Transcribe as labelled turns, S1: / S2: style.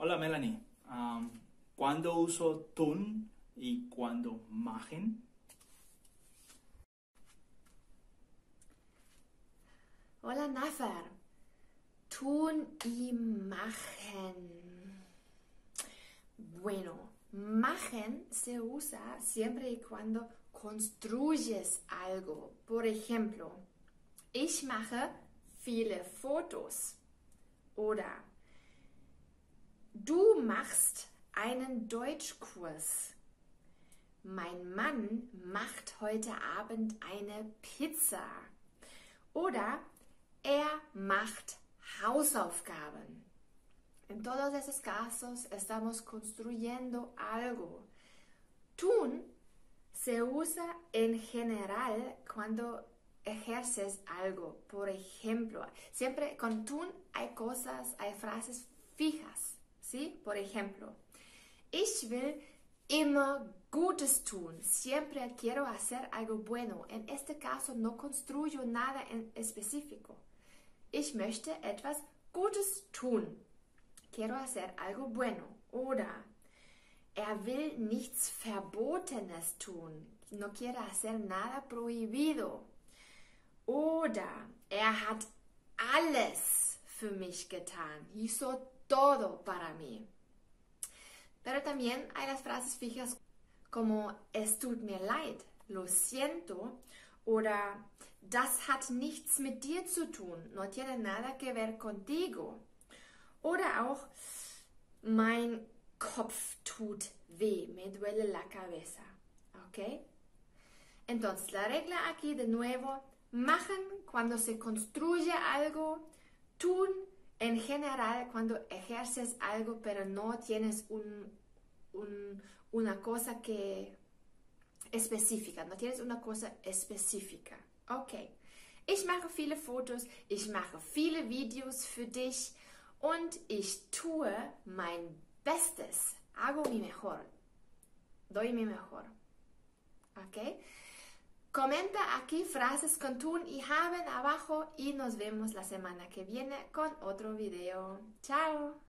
S1: Hola Melanie, um, ¿cuándo uso tun y cuándo machen?
S2: Hola Nafar, tun y machen. Bueno, machen se usa siempre y cuando construyes algo. Por ejemplo, ich mache viele Fotos. Oder Du machst einen Deutschkurs. Mein Mann macht heute Abend eine Pizza. Oder er macht Hausaufgaben. En todos esos casos estamos construyendo algo. Tun se usa en general cuando ejerces algo. Por ejemplo, siempre con tun hay cosas, hay frases fijas. ¿Sí? Por ejemplo, ich will immer Gutes tun. Siempre quiero hacer algo bueno. En este caso no construyo nada en específico. Ich möchte etwas Gutes tun. Quiero hacer algo bueno. Oder er will nichts Verbotenes tun. No quiere hacer nada prohibido. Oder er hat alles für mich getan. Hizo todo para mí. Pero también hay las frases fijas como es tut mir leid, lo siento, oder das hat nichts mit dir zu tun, no tiene nada que ver contigo. Oder auch mein Kopf tut weh, me duele la cabeza. ¿Ok? Entonces, la regla aquí de nuevo, machen cuando se construye algo, tun en general, cuando ejerces algo, pero no tienes un, un, una cosa que específica, no tienes una cosa específica. Okay. Ich mache viele Fotos, ich mache viele Videos für dich und ich tue mein Bestes. Hago mi mejor. Doy mi mejor. Okay. Comenta aquí frases con tun y abajo y nos vemos la semana que viene con otro video. Chao.